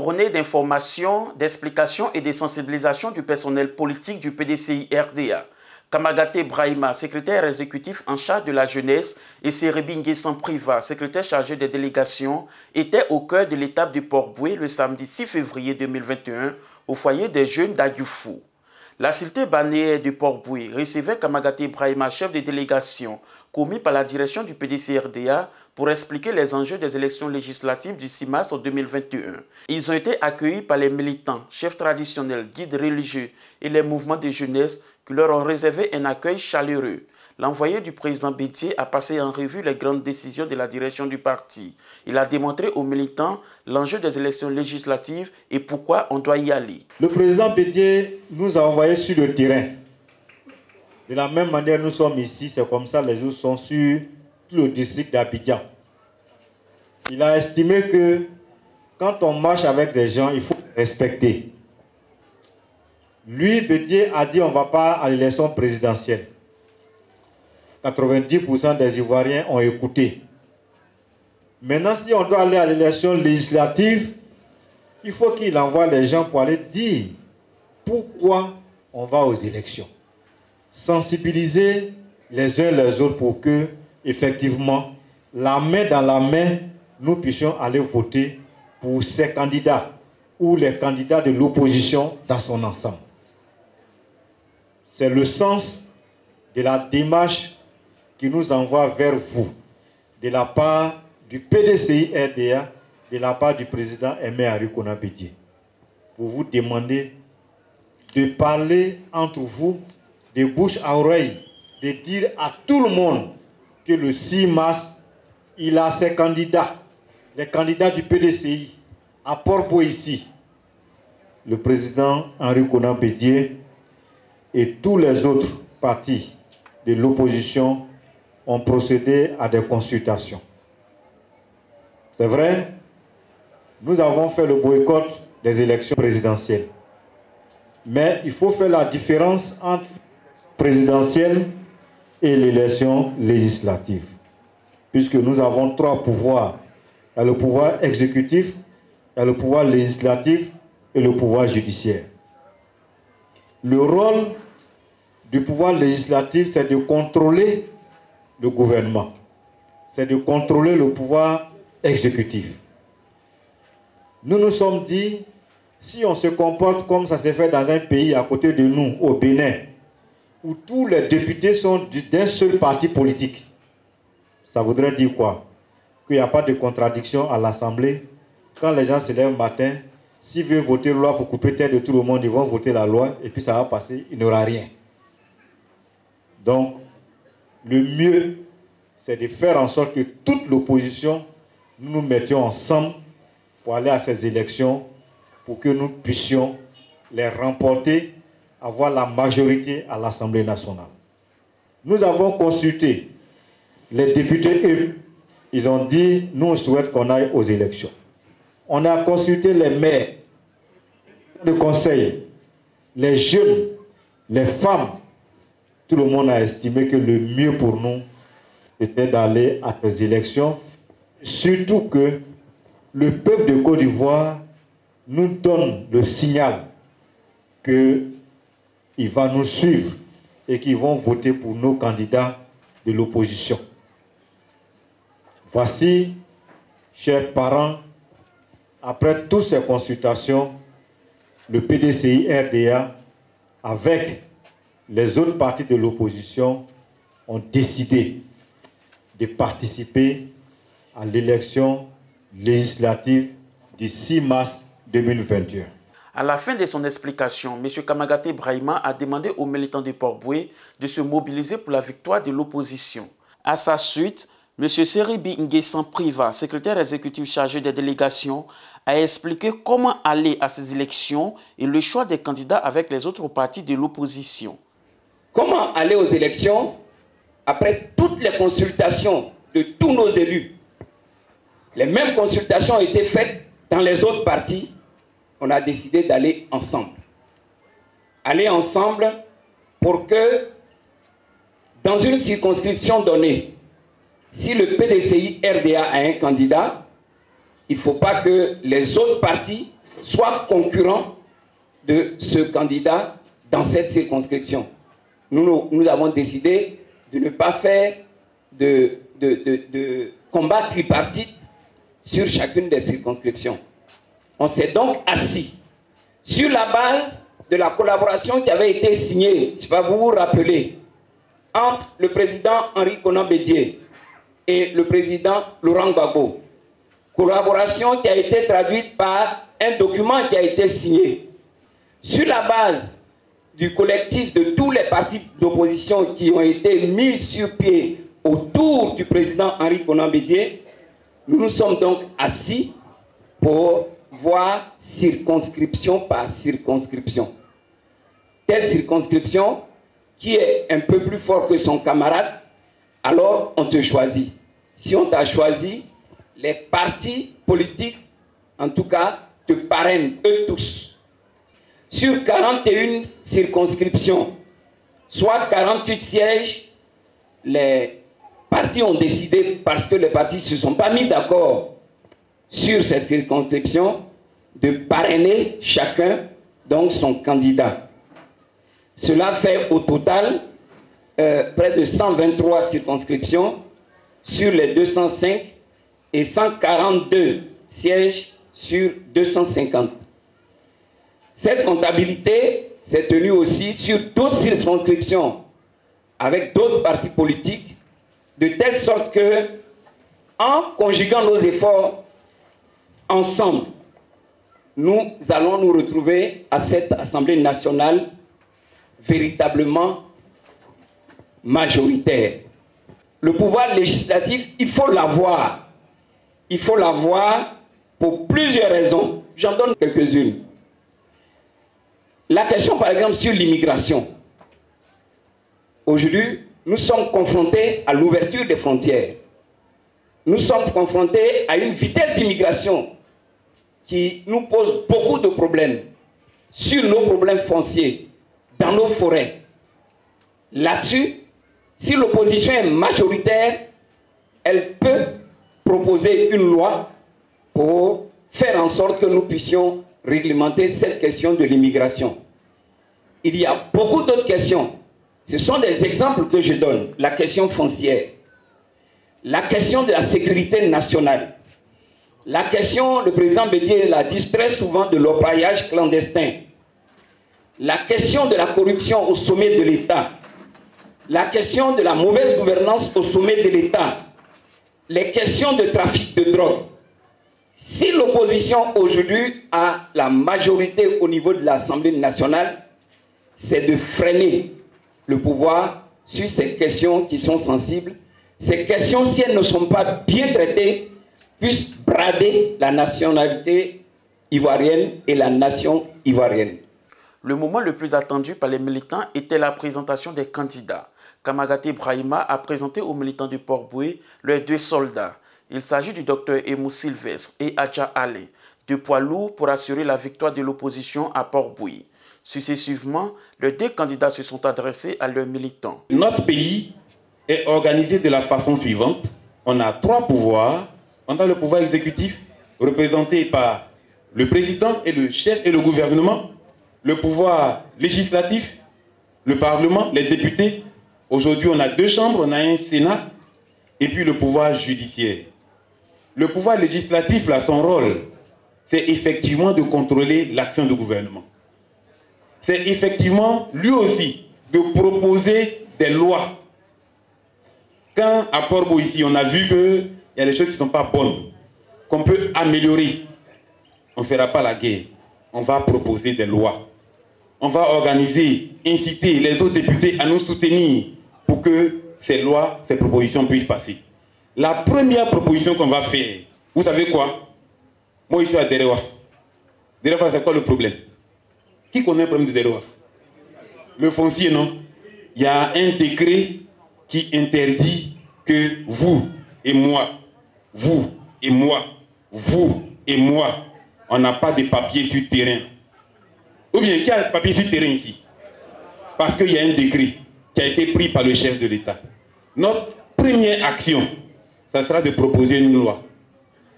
journée d'information, d'explication et de sensibilisation du personnel politique du PDCI RDA. Kamagate Brahima, secrétaire exécutif en charge de la jeunesse, et Serebi Priva, secrétaire chargé des délégations, étaient au cœur de l'étape du Port-Boué le samedi 6 février 2021 au foyer des jeunes d'Adioufou. La cité balnéaire du Port-Boué recevait Kamagate Brahima, chef de délégation, commis par la direction du PDCRDA pour expliquer les enjeux des élections législatives du 6 mars 2021. Ils ont été accueillis par les militants, chefs traditionnels, guides religieux et les mouvements de jeunesse qui leur ont réservé un accueil chaleureux. L'envoyé du président Bétier a passé en revue les grandes décisions de la direction du parti. Il a démontré aux militants l'enjeu des élections législatives et pourquoi on doit y aller. Le président Bétier nous a envoyés sur le terrain de la même manière, nous sommes ici, c'est comme ça, les autres sont sur le district d'Abidjan. Il a estimé que quand on marche avec des gens, il faut respecter. Lui, Bédier, a dit on ne va pas à l'élection présidentielle. 90% des Ivoiriens ont écouté. Maintenant, si on doit aller à l'élection législative, il faut qu'il envoie les gens pour aller dire pourquoi on va aux élections sensibiliser les uns les autres pour que, effectivement, la main dans la main, nous puissions aller voter pour ces candidats ou les candidats de l'opposition dans son ensemble. C'est le sens de la démarche qui nous envoie vers vous, de la part du PDCI RDA, de la part du président Aimé Arikona pour vous demander de parler entre vous de bouche à oreille, de dire à tout le monde que le 6 mars, il a ses candidats, les candidats du PDCI, à port ici. Le président Henri Conan Bédier et tous les autres partis de l'opposition ont procédé à des consultations. C'est vrai, nous avons fait le boycott des élections présidentielles. Mais il faut faire la différence entre présidentielle et l'élection législative. Puisque nous avons trois pouvoirs. Le pouvoir exécutif, le pouvoir législatif et le pouvoir judiciaire. Le rôle du pouvoir législatif, c'est de contrôler le gouvernement. C'est de contrôler le pouvoir exécutif. Nous nous sommes dit, si on se comporte comme ça s'est fait dans un pays à côté de nous, au Bénin, où tous les députés sont d'un seul parti politique. Ça voudrait dire quoi? Qu'il n'y a pas de contradiction à l'Assemblée. Quand les gens se lèvent matin, s'ils veulent voter la loi pour couper tête de tout le monde, ils vont voter la loi et puis ça va passer, il n'y aura rien. Donc, le mieux, c'est de faire en sorte que toute l'opposition, nous nous mettions ensemble pour aller à ces élections, pour que nous puissions les remporter avoir la majorité à l'Assemblée nationale. Nous avons consulté les députés, ils ont dit, nous on souhaite qu'on aille aux élections. On a consulté les maires, le conseil, les jeunes, les femmes. Tout le monde a estimé que le mieux pour nous, était d'aller à ces élections. Surtout que le peuple de Côte d'Ivoire nous donne le signal que il va nous suivre et qui vont voter pour nos candidats de l'opposition. Voici, chers parents, après toutes ces consultations, le PDCI RDA, avec les autres partis de l'opposition, ont décidé de participer à l'élection législative du 6 mars 2021. À la fin de son explication, M. Kamagate Brahima a demandé aux militants de Port-Boué de se mobiliser pour la victoire de l'opposition. À sa suite, M. Seribi Nguessan Priva, secrétaire exécutif chargé des délégations, a expliqué comment aller à ces élections et le choix des candidats avec les autres partis de l'opposition. Comment aller aux élections après toutes les consultations de tous nos élus? Les mêmes consultations ont été faites dans les autres partis on a décidé d'aller ensemble. Aller ensemble pour que, dans une circonscription donnée, si le PDCI RDA a un candidat, il ne faut pas que les autres partis soit concurrent de ce candidat dans cette circonscription. Nous, nous avons décidé de ne pas faire de, de, combat tripartite sur chacune des circonscriptions. On s'est donc assis sur la base de la collaboration qui avait été signée, je vais vous rappeler, entre le président Henri Conan Bédier et le président Laurent Gbagbo. Collaboration qui a été traduite par un document qui a été signé. Sur la base du collectif de tous les partis d'opposition qui ont été mis sur pied autour du président Henri Conan Bédier, nous nous sommes donc assis pour voir circonscription par circonscription. Telle circonscription qui est un peu plus fort que son camarade, alors on te choisit. Si on t'a choisi, les partis politiques, en tout cas, te parrainent eux tous. Sur 41 circonscriptions, soit 48 sièges, les partis ont décidé, parce que les partis ne se sont pas mis d'accord sur ces circonscriptions, de parrainer chacun donc son candidat. Cela fait au total euh, près de 123 circonscriptions sur les 205 et 142 sièges sur 250. Cette comptabilité s'est tenue aussi sur d'autres circonscriptions avec d'autres partis politiques, de telle sorte que, en conjuguant nos efforts ensemble, nous allons nous retrouver à cette Assemblée nationale véritablement majoritaire. Le pouvoir législatif, il faut l'avoir. Il faut l'avoir pour plusieurs raisons. J'en donne quelques-unes. La question, par exemple, sur l'immigration. Aujourd'hui, nous sommes confrontés à l'ouverture des frontières. Nous sommes confrontés à une vitesse d'immigration qui nous pose beaucoup de problèmes sur nos problèmes fonciers, dans nos forêts. Là-dessus, si l'opposition est majoritaire, elle peut proposer une loi pour faire en sorte que nous puissions réglementer cette question de l'immigration. Il y a beaucoup d'autres questions. Ce sont des exemples que je donne. La question foncière, la question de la sécurité nationale, la question, le président Bédier l'a dit très souvent, de l'opération clandestin. La question de la corruption au sommet de l'État. La question de la mauvaise gouvernance au sommet de l'État. Les questions de trafic de drogue. Si l'opposition aujourd'hui a la majorité au niveau de l'Assemblée nationale, c'est de freiner le pouvoir sur ces questions qui sont sensibles. Ces questions, si elles ne sont pas bien traitées, puisse brader la nationalité ivoirienne et la nation ivoirienne. Le moment le plus attendu par les militants était la présentation des candidats. Kamagate Brahima a présenté aux militants du Port-Boué leurs deux soldats. Il s'agit du docteur Emou Sylvestre et Adja Ale, deux poids lourds pour assurer la victoire de l'opposition à Port-Boué. Successivement, les deux candidats se sont adressés à leurs militants. Notre pays est organisé de la façon suivante. On a trois pouvoirs on a le pouvoir exécutif représenté par le président et le chef et le gouvernement, le pouvoir législatif, le Parlement, les députés. Aujourd'hui, on a deux chambres, on a un Sénat, et puis le pouvoir judiciaire. Le pouvoir législatif, là, son rôle, c'est effectivement de contrôler l'action du gouvernement. C'est effectivement, lui aussi, de proposer des lois. Quand à Port-Bou, ici, on a vu que il y a des choses qui ne sont pas bonnes, qu'on peut améliorer. On ne fera pas la guerre. On va proposer des lois. On va organiser, inciter les autres députés à nous soutenir pour que ces lois, ces propositions puissent passer. La première proposition qu'on va faire, vous savez quoi? Moi, je suis à Derewaf. Derewaf, c'est quoi le problème? Qui connaît le problème de Derewaf Le foncier, non? Il y a un décret qui interdit que vous et moi, vous et moi, vous et moi, on n'a pas de papier sur terrain. Ou bien, qui a papier sur terrain ici? Parce qu'il y a un décret qui a été pris par le chef de l'État. Notre première action, ça sera de proposer une loi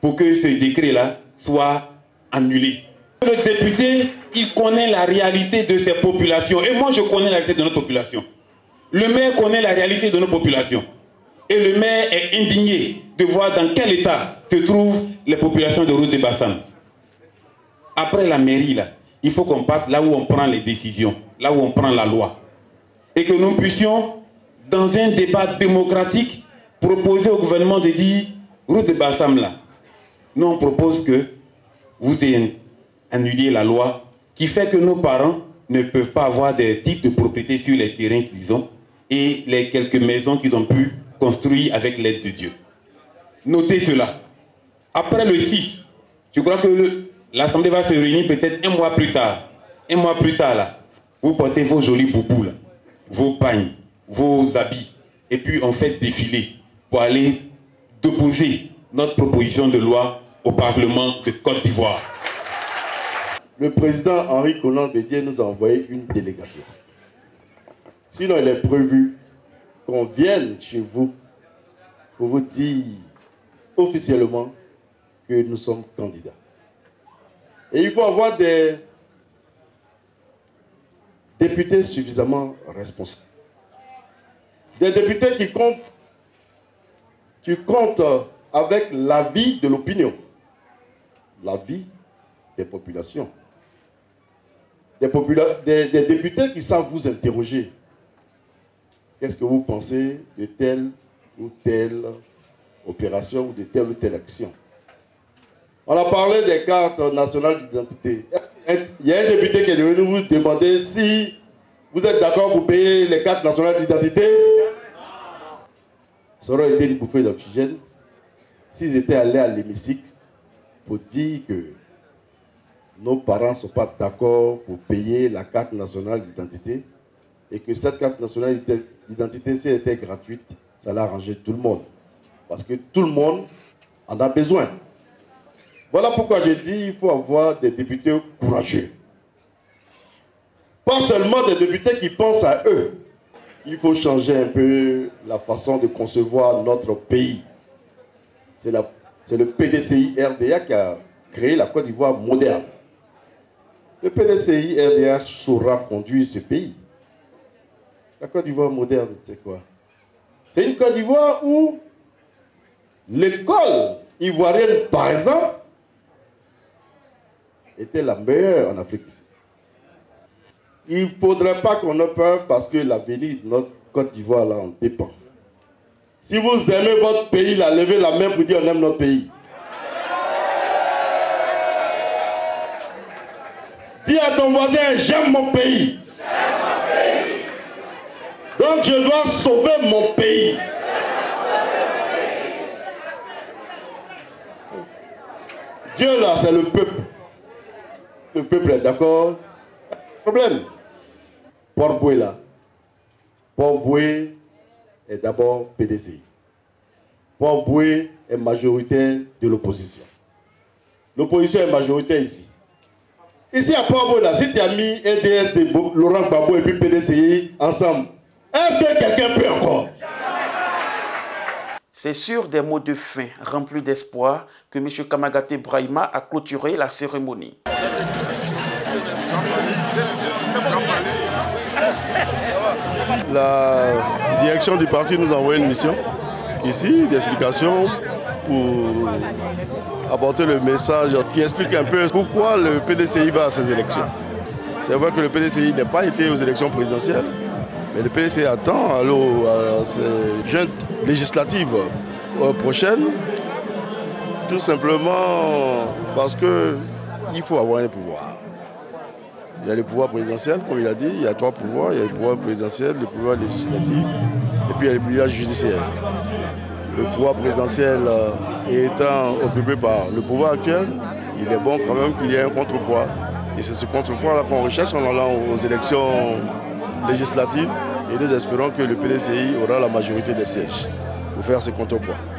pour que ce décret-là soit annulé. Le député, il connaît la réalité de ses populations. Et moi, je connais la réalité de notre population. Le maire connaît la réalité de nos populations. Et le maire est indigné de voir dans quel état se trouvent les populations de route de Bassam. Après la mairie, là, il faut qu'on parte là où on prend les décisions, là où on prend la loi. Et que nous puissions, dans un débat démocratique, proposer au gouvernement de dire, route de Bassam là, nous on propose que vous annuliez la loi qui fait que nos parents ne peuvent pas avoir des titres de propriété sur les terrains qu'ils ont et les quelques maisons qu'ils ont pu construire avec l'aide de Dieu. Notez cela. Après le 6, je crois que l'Assemblée va se réunir peut-être un mois plus tard. Un mois plus tard, là, vous portez vos jolis boubous, vos pagnes, vos habits, et puis on fait défiler pour aller déposer notre proposition de loi au Parlement de Côte d'Ivoire. Le président Henri Conan Bédier nous a envoyé une délégation. Sinon, il est prévu qu'on vienne chez vous pour vous dire officiellement que nous sommes candidats. Et il faut avoir des députés suffisamment responsables. Des députés qui comptent, qui comptent avec l'avis de l'opinion, l'avis des populations. Des, des députés qui savent vous interroger. Qu'est-ce que vous pensez de telle ou telle opération ou de telle ou telle action? On a parlé des cartes nationales d'identité. Il y a un député qui est venu vous demander si vous êtes d'accord pour payer les cartes nationales d'identité. Ça aurait été une bouffée d'oxygène s'ils étaient allés à l'hémicycle pour dire que nos parents ne sont pas d'accord pour payer la carte nationale d'identité et que cette carte nationale d'identité, si elle était gratuite, ça arranger tout le monde. Parce que tout le monde en a besoin. Voilà pourquoi j'ai dit qu'il faut avoir des députés courageux. Pas seulement des députés qui pensent à eux. Il faut changer un peu la façon de concevoir notre pays. C'est le PDCI RDA qui a créé la Côte d'Ivoire moderne. Le PDCI RDA saura conduire ce pays. La Côte d'Ivoire moderne, c'est quoi? C'est une Côte d'Ivoire où l'école ivoirienne, par exemple, était la meilleure en Afrique. Il ne faudrait pas qu'on ait peur parce que l'avenir de notre Côte d'Ivoire, là, en dépend. Si vous aimez votre pays, là, levez la main pour dire on aime notre pays. Dis à ton voisin, j'aime mon pays. Donc je dois sauver mon pays. Dieu là, c'est le peuple. Le peuple est d'accord. Problème. Port-Boué là. Est d'abord PDC. Port-Boué est majoritaire de l'opposition. L'opposition est majoritaire ici. Ici à Port-Boué là, si tu as mis EDS de Laurent Gbagbo et puis PDCI ensemble, est-ce que quelqu'un peut encore? C'est sur des mots de fin remplis d'espoir que M. Kamagate Brahima a clôturé la cérémonie. La direction du parti nous a envoyé une mission ici d'explication pour apporter le message qui explique un peu pourquoi le PDCI va à ces élections. C'est vrai que le PDCI n'a pas été aux élections présidentielles, mais le PDCI attend à ces jeunes législatives euh, prochaines, tout simplement parce qu'il faut avoir un pouvoir. Il y a le pouvoir présidentiel, comme il a dit, il y a trois pouvoirs. Il y a le pouvoir présidentiel, le pouvoir législatif et puis il y a le pouvoir judiciaire. Le pouvoir présidentiel euh, étant occupé par le pouvoir actuel, il est bon quand même qu'il y ait un contrepoids. Et c'est ce contrepoids-là qu'on recherche en allant aux élections législatives. Et nous espérons que le PDCI aura la majorité des sièges pour faire ce contrepoids.